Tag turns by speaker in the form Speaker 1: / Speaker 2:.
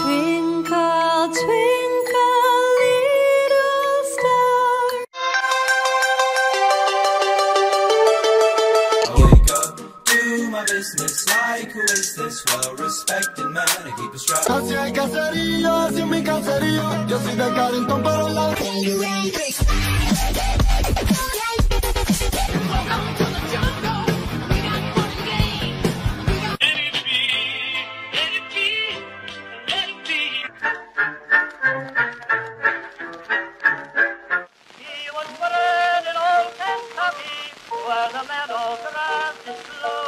Speaker 1: Twinkle, twinkle, little star.
Speaker 2: I wake up, do my business like who is this well-respected man? I keep a strap.
Speaker 3: Así hay caserío, así mi caserío. Yo soy de Carrington, pero la... travel across this floor.